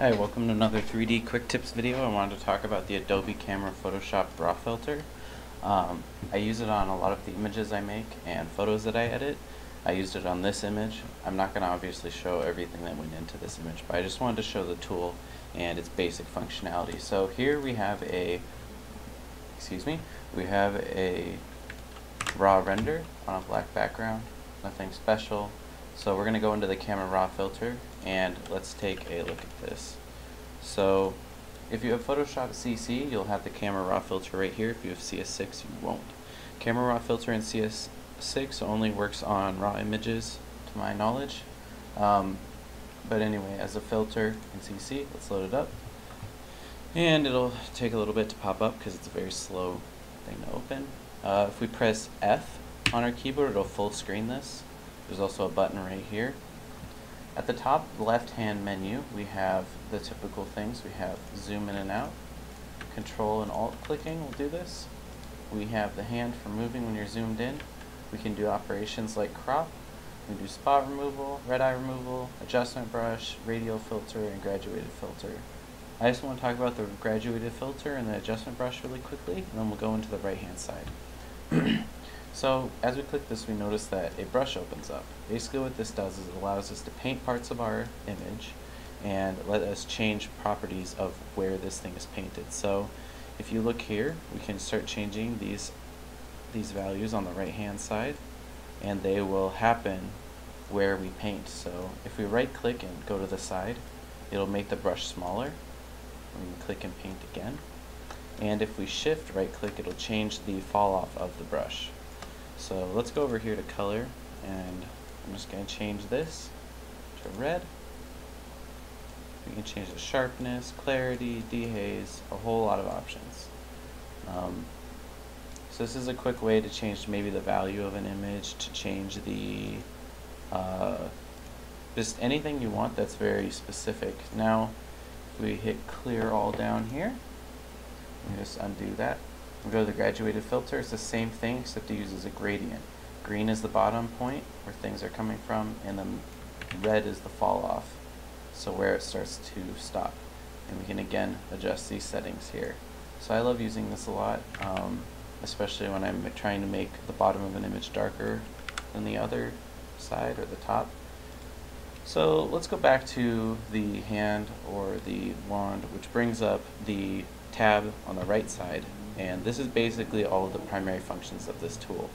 Hi, welcome to another 3D Quick Tips video. I wanted to talk about the Adobe Camera Photoshop Raw Filter. Um, I use it on a lot of the images I make and photos that I edit. I used it on this image. I'm not going to obviously show everything that went into this image, but I just wanted to show the tool and its basic functionality. So here we have a, excuse me, we have a raw render on a black background, nothing special. So we're going to go into the camera raw filter and let's take a look at this. So if you have Photoshop CC, you'll have the camera raw filter right here. If you have CS6, you won't. Camera raw filter in CS6 only works on raw images, to my knowledge. Um, but anyway, as a filter in CC, let's load it up. And it'll take a little bit to pop up because it's a very slow thing to open. Uh, if we press F on our keyboard, it'll full screen this. There's also a button right here. At the top left-hand menu, we have the typical things. We have zoom in and out. Control and Alt clicking will do this. We have the hand for moving when you're zoomed in. We can do operations like crop. We can do spot removal, red eye removal, adjustment brush, radial filter, and graduated filter. I just want to talk about the graduated filter and the adjustment brush really quickly, and then we'll go into the right-hand side. So as we click this, we notice that a brush opens up. Basically what this does is it allows us to paint parts of our image and let us change properties of where this thing is painted. So if you look here, we can start changing these these values on the right hand side and they will happen where we paint. So if we right click and go to the side, it'll make the brush smaller. We can click and paint again. And if we shift right click, it'll change the fall off of the brush. So let's go over here to color and I'm just going to change this to red. We can change the sharpness, clarity, dehaze, a whole lot of options. Um, so this is a quick way to change maybe the value of an image, to change the, uh, just anything you want that's very specific. Now, we hit clear all down here, just undo that. We go to the graduated filter, it's the same thing except it uses a gradient. Green is the bottom point where things are coming from and then red is the fall off, so where it starts to stop. And we can again adjust these settings here. So I love using this a lot, um, especially when I'm trying to make the bottom of an image darker than the other side or the top. So let's go back to the hand or the wand, which brings up the tab on the right side and this is basically all of the primary functions of this tool.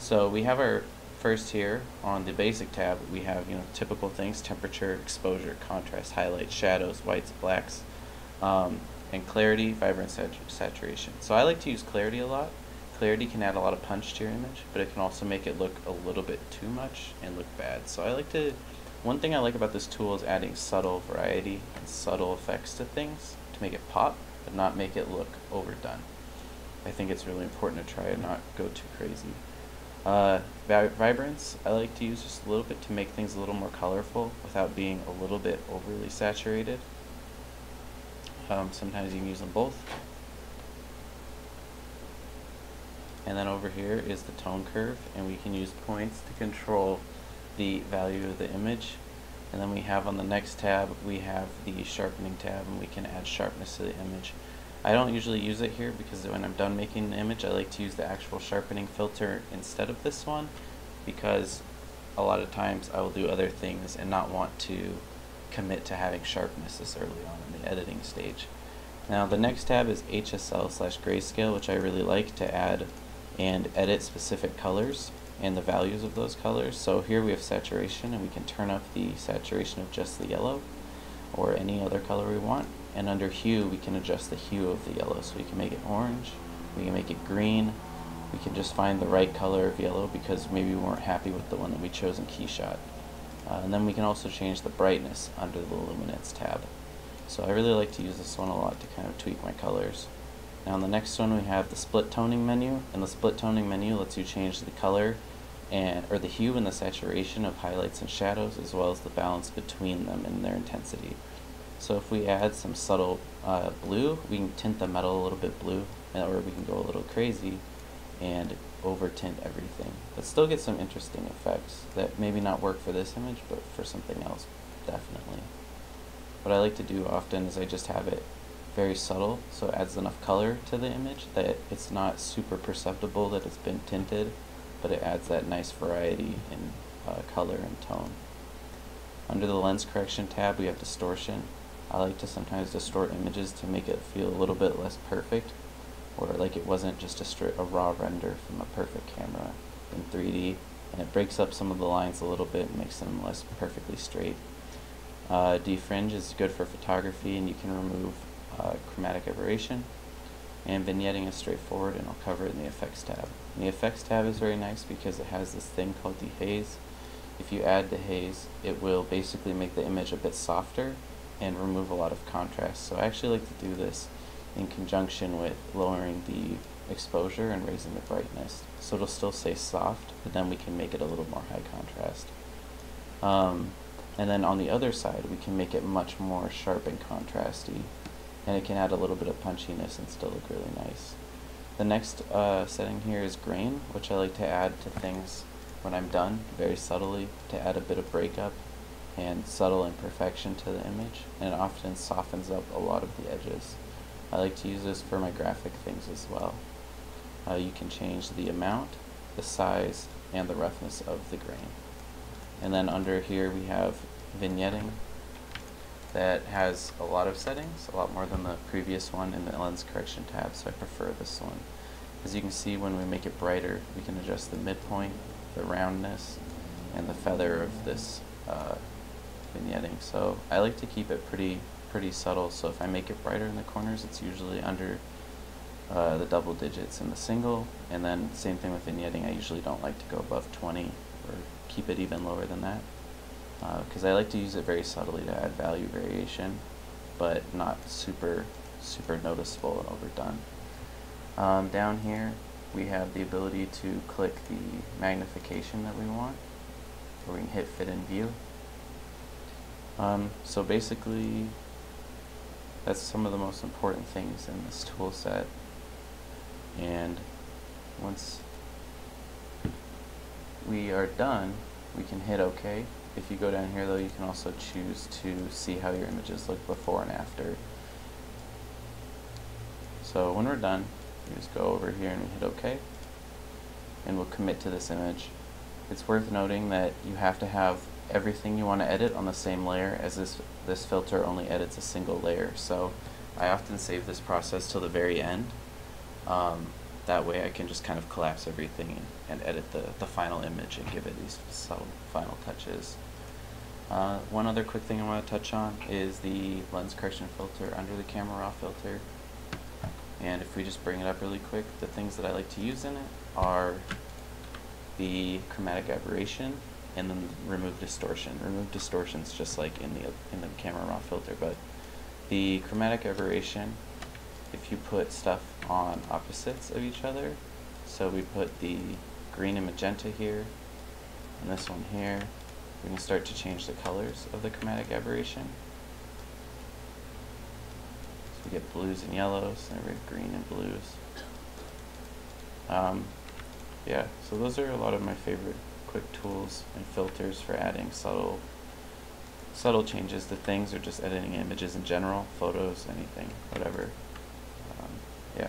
So we have our first here on the basic tab we have you know typical things temperature exposure contrast highlights shadows whites blacks um, and clarity vibrance sat saturation. So I like to use clarity a lot. Clarity can add a lot of punch to your image but it can also make it look a little bit too much and look bad. So I like to one thing I like about this tool is adding subtle variety and subtle effects to things to make it pop but not make it look overdone I think it's really important to try and not go too crazy. Uh, vibrance, I like to use just a little bit to make things a little more colorful without being a little bit overly saturated. Um, sometimes you can use them both. And then over here is the tone curve, and we can use points to control the value of the image. And then we have on the next tab, we have the sharpening tab, and we can add sharpness to the image. I don't usually use it here because when I'm done making an image I like to use the actual sharpening filter instead of this one because a lot of times I will do other things and not want to commit to having sharpness this early on in the editing stage. Now the next tab is HSL slash grayscale which I really like to add and edit specific colors and the values of those colors. So here we have saturation and we can turn up the saturation of just the yellow or any other color we want and under hue we can adjust the hue of the yellow. So we can make it orange we can make it green. We can just find the right color of yellow because maybe we weren't happy with the one that we chose in KeyShot uh, and then we can also change the brightness under the luminance tab. So I really like to use this one a lot to kind of tweak my colors. Now on the next one we have the split toning menu. And the split toning menu lets you change the color and or the hue and the saturation of highlights and shadows as well as the balance between them and their intensity so if we add some subtle uh, blue, we can tint the metal a little bit blue, or we can go a little crazy and over tint everything. But still get some interesting effects that maybe not work for this image, but for something else, definitely. What I like to do often is I just have it very subtle, so it adds enough color to the image that it's not super perceptible that it's been tinted, but it adds that nice variety in uh, color and tone. Under the lens correction tab we have distortion. I like to sometimes distort images to make it feel a little bit less perfect, or like it wasn't just a, straight, a raw render from a perfect camera in 3D, and it breaks up some of the lines a little bit and makes them less perfectly straight. Uh, defringe is good for photography and you can remove uh, chromatic aberration. And vignetting is straightforward and I'll cover it in the effects tab. And the effects tab is very nice because it has this thing called dehaze. If you add the haze, it will basically make the image a bit softer and remove a lot of contrast. So I actually like to do this in conjunction with lowering the exposure and raising the brightness. So it'll still stay soft, but then we can make it a little more high contrast. Um, and then on the other side, we can make it much more sharp and contrasty and it can add a little bit of punchiness and still look really nice. The next uh, setting here is grain, which I like to add to things when I'm done, very subtly, to add a bit of breakup and subtle imperfection to the image, and it often softens up a lot of the edges. I like to use this for my graphic things as well. Uh, you can change the amount, the size, and the roughness of the grain. And then under here we have vignetting, that has a lot of settings, a lot more than the previous one in the lens correction tab, so I prefer this one. As you can see, when we make it brighter, we can adjust the midpoint, the roundness, and the feather of this uh, vignetting. So I like to keep it pretty pretty subtle, so if I make it brighter in the corners, it's usually under uh, the double digits in the single, and then same thing with vignetting, I usually don't like to go above 20 or keep it even lower than that because uh, I like to use it very subtly to add value variation, but not super, super noticeable and overdone. Um, down here, we have the ability to click the magnification that we want, or we can hit fit in view. Um, so basically, that's some of the most important things in this tool set. And once we are done, we can hit OK if you go down here though, you can also choose to see how your images look before and after. So when we're done, we just go over here and hit OK, and we'll commit to this image. It's worth noting that you have to have everything you want to edit on the same layer as this, this filter only edits a single layer. So I often save this process till the very end. Um, that way I can just kind of collapse everything and, edit the, the final image and give it these subtle final touches. Uh, one other quick thing I want to touch on is the lens correction filter under the camera raw filter. And if we just bring it up really quick, the things that I like to use in it are the chromatic aberration and then remove distortion. Remove distortion is just like in the in the camera raw filter, but the chromatic aberration if you put stuff on opposites of each other, so we put the green and magenta here, and this one here, we can start to change the colors of the chromatic aberration. So we get blues and yellows, and we have green and blues. Um, yeah, so those are a lot of my favorite quick tools and filters for adding subtle subtle changes to things or just editing images in general, photos, anything, whatever. Um, yeah.